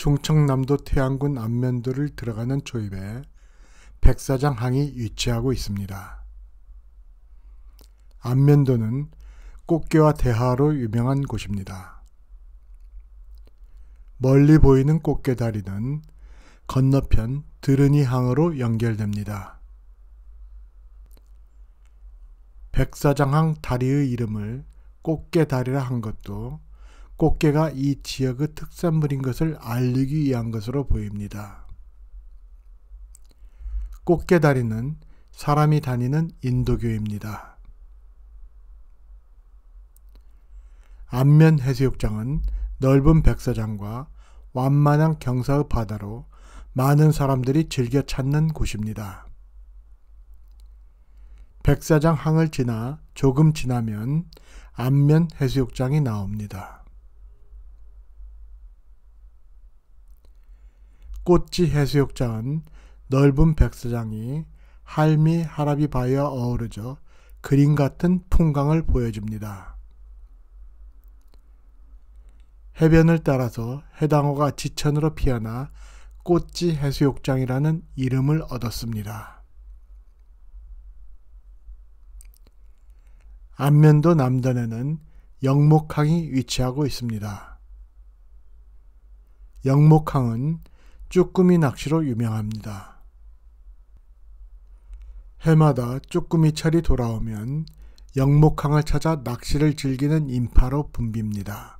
충청남도 태안군 안면도를 들어가는 초입에 백사장 항이 위치하고 있습니다. 안면도는 꽃게와 대하로 유명한 곳입니다. 멀리 보이는 꽃게 다리는 건너편 드르니 항으로 연결됩니다. 백사장항 다리의 이름을 꽃게 다리라 한 것도 꽃게가 이 지역의 특산물인 것을 알리기 위한 것으로 보입니다. 꽃게 다리는 사람이 다니는 인도교입니다. 안면 해수욕장은 넓은 백사장과 완만한 경사의 바다로 많은 사람들이 즐겨 찾는 곳입니다. 백사장 항을 지나 조금 지나면 안면 해수욕장이 나옵니다. 꽃지 해수욕장은 넓은 백사장이 할미 하라비 바위와 어우러져 그림 같은 풍광을 보여줍니다. 해변을 따라서 해당호가 지천으로 피어나 꽃지 해수욕장이라는 이름을 얻었습니다. 안면도 남단에는 영목항이 위치하고 있습니다. 영목항은 쭈꾸미 낚시로 유명합니다. 해마다 쭈꾸미 철이 돌아오면 영목항을 찾아 낚시를 즐기는 인파로 붐빕니다.